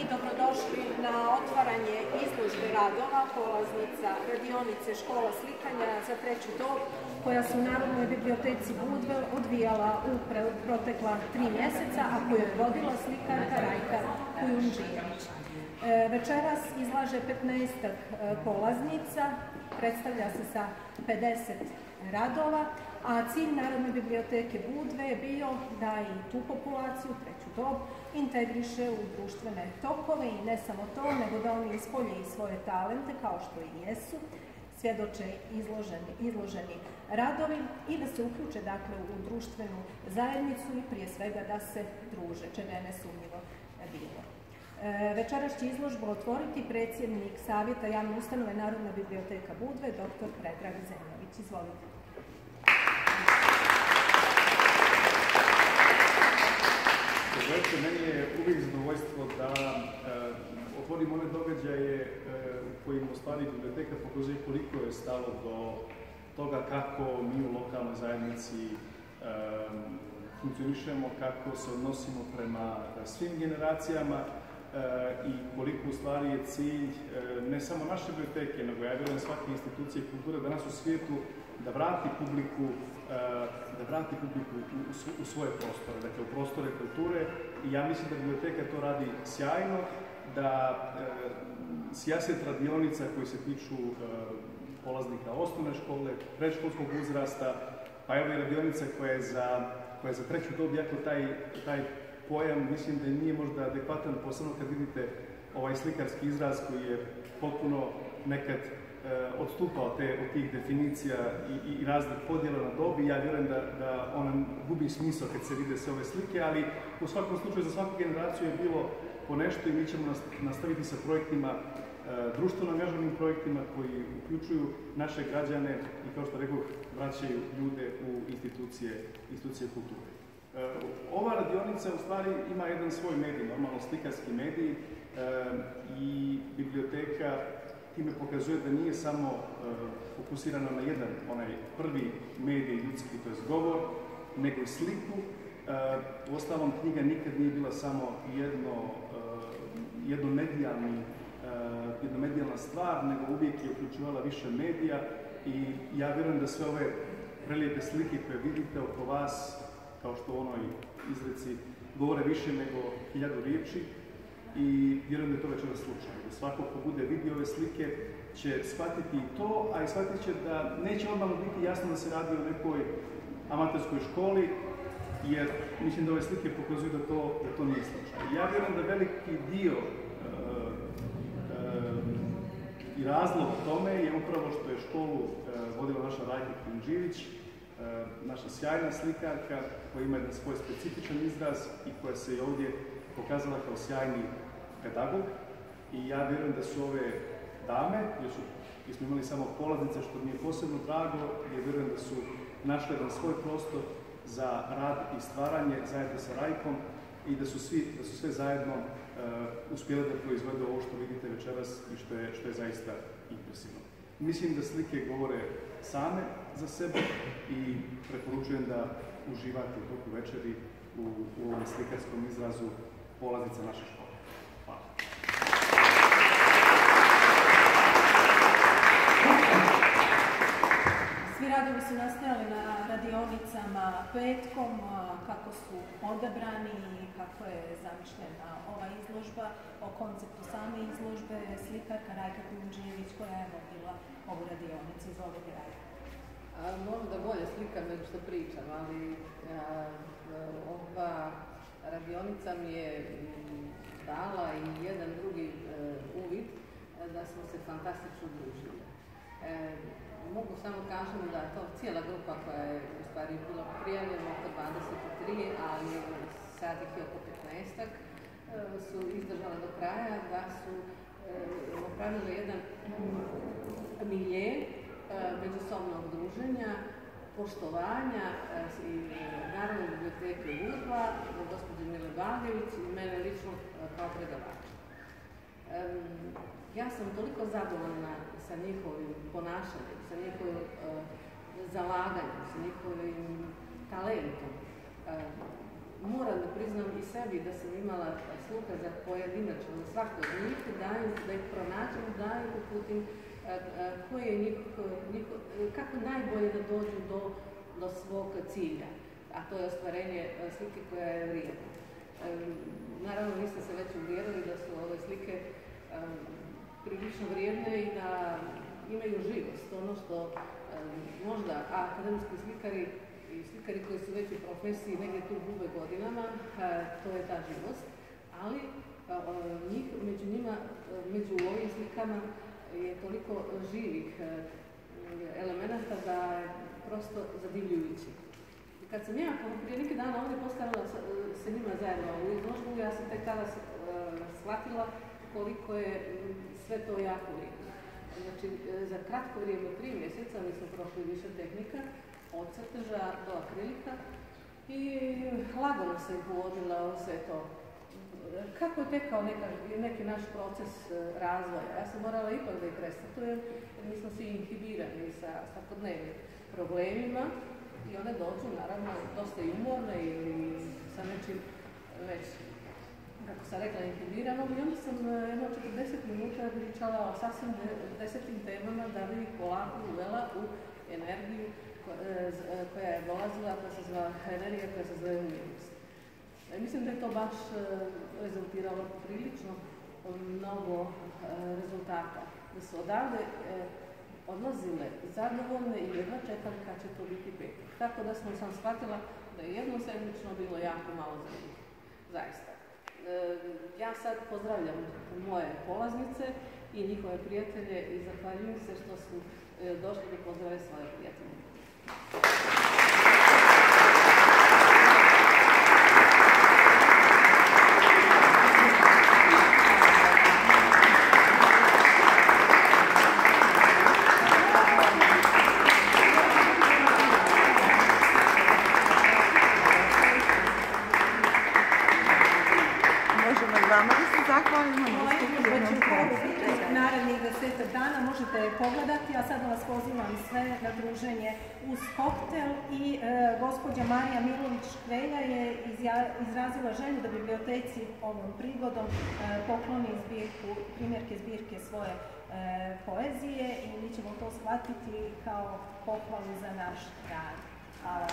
i dobrodošli na otvaranje izložbe radova, polaznica radionice škola slikanja za treću dob koja se u Narodnoj biblioteci Budvel odvijala u protekla tri mjeseca, a koju je vodila slikarka Rajka Kujundžijević. E, večeras izlaže 15 e, polaznica, predstavlja se sa 50 radova, a cilj Narodne biblioteke Budve je bio da i tu populaciju, dob, integriše u društvene tokove i ne samo to, nego da oni ispolje i svoje talente, kao što i jesu, svjedoče izloženi, izloženi radovi i da se uključe dakle u društvenu zajednicu i prije svega da se druže, čega je nesumnjivo bilo. E, će izložbu otvoriti predsjednik Savjeta javne ustanove Narodna biblioteka Budve, dr. Predrag Zemljović. Izvolite. Gledajte, meni je uvijek zadovoljstvo da e, otvorim one događaje e, u kojim u stvari biblioteka pokazuje koliko je stalo do toga kako mi u lokalnoj zajednici e, funkcionišemo, kako se odnosimo prema svim generacijama i koliko u stvari je cilj ne samo naše biblioteke, nego ja vjerujem svake institucije kulture danas u svijetu da vrati publiku da vrati publiku u, svoje prostore, dakle u prostore kulture. I ja mislim da biblioteka to radi sjajno, da e, sijaset radionica koji se tiču e, polaznika osnovne škole, predškolskog uzrasta, pa evo i radionica koja je za, koja je za treću dobu, jako taj, taj pojam mislim da nije možda adekvatan, posebno kad vidite ovaj slikarski izraz koji je potpuno nekad E, odstupao te, od tih definicija i, i raznih podjela na dobi. Ja vjerujem da, da ona gubi smisao kad se vide sve ove slike, ali u svakom slučaju za svaku generaciju je bilo po nešto i mi ćemo nastaviti sa projektima, e, društveno angažovanim projektima koji uključuju naše građane i kao što rekao vraćaju ljude u institucije, institucije kulture. E, ova radionica u stvari ima jedan svoj medij, normalno slikarski medij i biblioteka time pokazuje da nije samo e, fokusirana na jedan, onaj prvi medij ljudski, to je govor, nego i sliku. Uh, ostalom, knjiga nikad nije bila samo jedno, jedno medijalni, jedna medijalna stvar, nego uvijek je uključivala više medija i ja vjerujem da sve ove prelijepe slike koje vidite oko vas, kao što onoj izreci, govore više nego hiljadu riječi, i vjerujem da je to večeras slučaj. Da svako ko bude vidio ove slike će shvatiti i to, a i shvatit će da neće odmah biti jasno da se radi o nekoj amaterskoj školi, jer mislim da ove slike pokazuju da to, to nije slučaj. Ja vjerujem da veliki dio e, e, i razlog tome je upravo što je školu e, vodila naša Rajka Krinđivić, naša sjajna slikarka koja ima jedan svoj specifičan izraz i koja se i ovdje pokazala kao sjajni pedagog i ja vjerujem da su ove dame, jer smo imali samo polaznice što mi je posebno drago, jer vjerujem da su našli jedan svoj prostor za rad i stvaranje zajedno sa Rajkom i da su, svi, da su sve zajedno uh, uspjeli da proizvedu ovo što vidite večeras i što je, što je zaista impresivno. Mislim da slike govore same za sebe i preporučujem da uživate u toku večeri u, u ovom slikarskom izrazu polaznica naše škole. Svi radovi su nastajali na radionicama petkom, kako su odabrani i kako je zamišljena ova izložba. O konceptu same izložbe slikarka Rajka Kunđević koja je vodila ovu radionicu. Izvolite Rajka. Možda bolje slikam nego što pričam, ali ova radionica mi je dala i jedan drugi e, uvid e, da smo se fantastično družili. E, mogu samo kažem da to cijela grupa koja je u stvari bila prijavljena oko 23, ali sad ih je oko 15 su izdržale do kraja, da su napravili jedan milje međusobnog druženja, poštovanja i Narodne biblioteke Udva, gospođe Mile Bagević i mene lično kao predavača. Ja sam toliko zadovoljna sa njihovim ponašanjem, sa njihovim zalaganjem, sa njihovim talentom. moram da priznam i sebi da sam imala sluha za pojedinačno, za svako od njih, da ih pronađem, da ih uputim njih, kako najbolje da dođu do, svog cilja, a to je ostvarenje slike koja je vrijedna. Naravno, vi se već uvjerili da su ove slike prilično vrijedne i da imaju živost. Ono što možda akademski slikari i slikari koji su već u profesiji negdje tu gube godinama, to je ta živost, ali njih, među njima, među ovim slikama je toliko živih elemenata da je prosto zadivljujući. Kad sam ja prije neki dana ovdje postavila se njima zajedno u izložbu, ja sam tek tada shvatila koliko je sve to jako vrijedno. Znači, za kratko vrijeme, tri mjeseca, mi smo prošli više tehnika, od crteža do akrilika i lagano se uvodila sve to. Kako je tekao neki naš proces e, razvoja? Ja sam morala ipak da ih restatujem, jer mi smo svi inhibirani sa svakodnevnim problemima i one dođu, naravno, dosta i umorne ili sa nečim već kako sam rekla, inhibiranom i onda sam e, jedno 40 minuta pričala o sasvim desetim temama da bi ih polako uvela u energiju e, e, koja je dolazila, koja se zva energija koja se zove umjetnost. Mislim da je to baš rezultiralo prilično mnogo rezultata. Da su odavde odlazile zadovoljne i jedva čekali kad će to biti petak. Tako da sam sam shvatila da je jednosedmično bilo jako malo za njih. Zaista. E, ja sad pozdravljam moje polaznice i njihove prijatelje i zahvaljujem se što su e, došli da pozdrave svoje prijatelje. Pogledati, a sada vas pozivam sve na druženje uz koktel i e, gospođa Marija Milović Škrelja je izrazila želju da biblioteci ovom prigodom e, pokloni zbirku, primjerke zbirke svoje e, poezije i mi ćemo to shvatiti kao pohvalu za naš rad. Hvala.